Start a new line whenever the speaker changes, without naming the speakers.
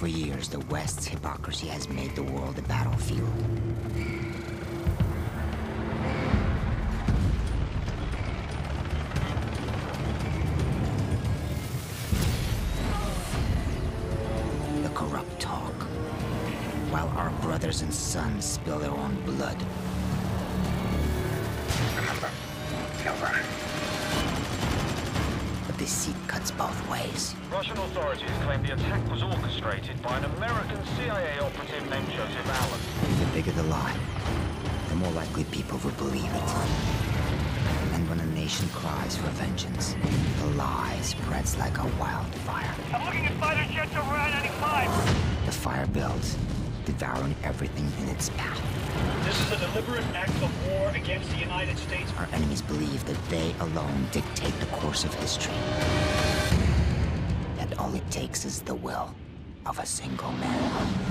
For years, the West's hypocrisy has made the world a battlefield. The corrupt talk, while our brothers and sons spill their own blood. Remember, But deceit cuts both ways.
Russian authorities claim the attack was orchestrated by an American CIA operative named Joseph Allen.
The bigger the lie, the more likely people will believe it. And when a nation cries for vengeance, the lie spreads like a wildfire.
I'm looking at fighter jets over I-95.
The fire builds, devouring everything in its path.
A deliberate act of war against the United States.
Our enemies believe that they alone dictate the course of history. That all it takes is the will of a single man.